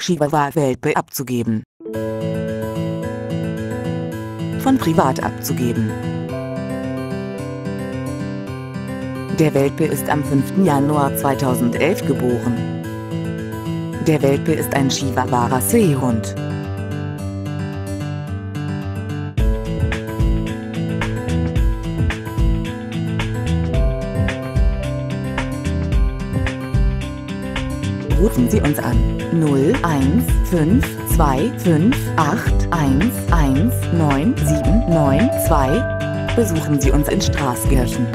Chihuahua-Welpe abzugeben. Von privat abzugeben. Der Welpe ist am 5. Januar 2011 geboren. Der Welpe ist ein Chihuahua-Seehund. Rufen Sie uns an. 0152581199792. Besuchen Sie uns in Straßkirchen.